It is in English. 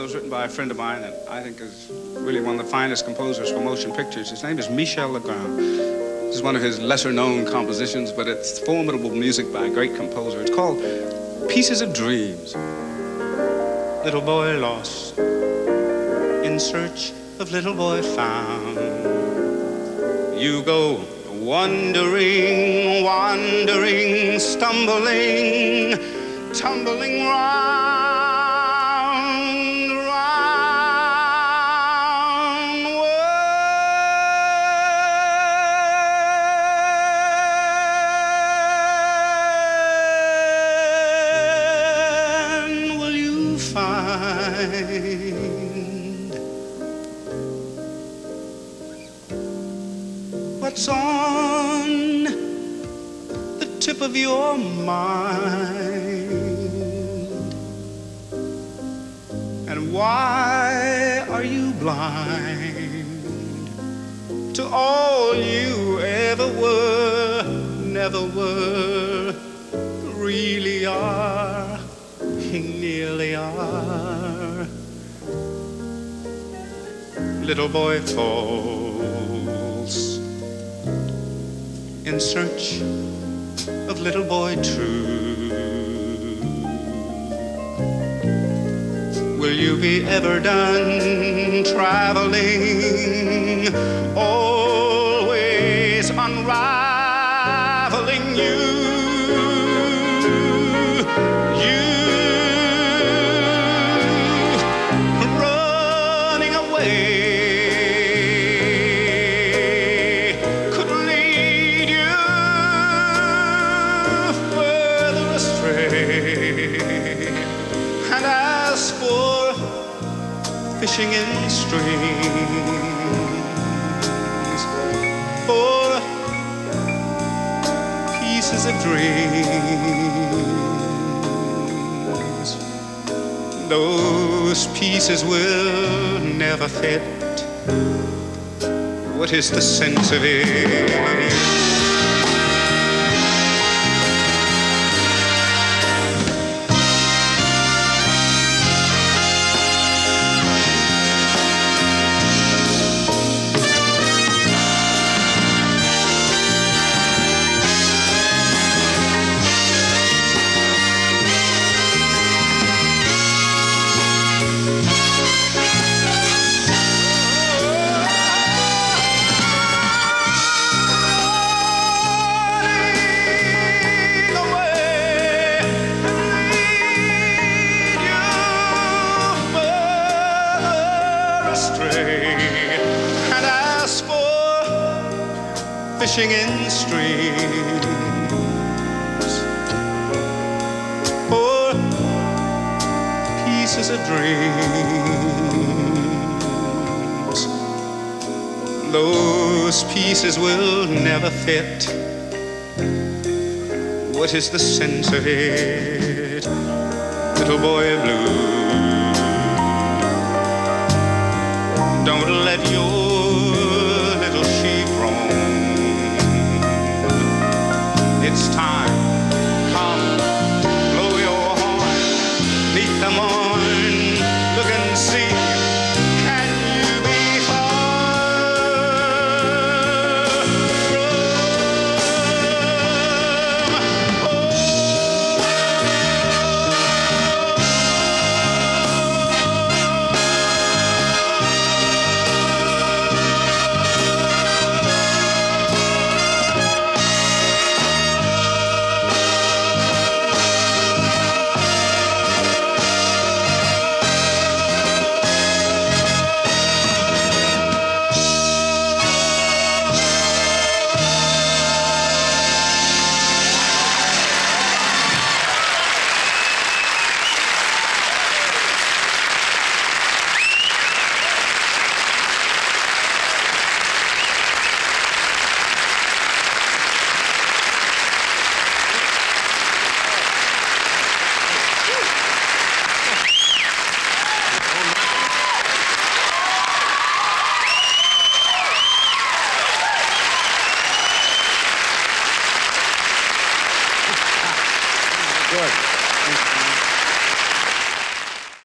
that was written by a friend of mine that I think is really one of the finest composers for motion pictures. His name is Michel Legrand. This is one of his lesser known compositions, but it's formidable music by a great composer. It's called Pieces of Dreams. Little boy lost in search of little boy found. You go wandering, wandering, stumbling, tumbling round, find what's on the tip of your mind? And why are you blind to all you ever were, never were, really are, nearly are? Little boy falls in search of little boy true. Will you be ever done traveling? Always fishing in streams for oh, pieces of dreams, those pieces will never fit. What is the sense of it? Fishing in streams for pieces of dreams, those pieces will never fit. What is the sense of it, little boy blue? Don't let your beneath the morn, looking see.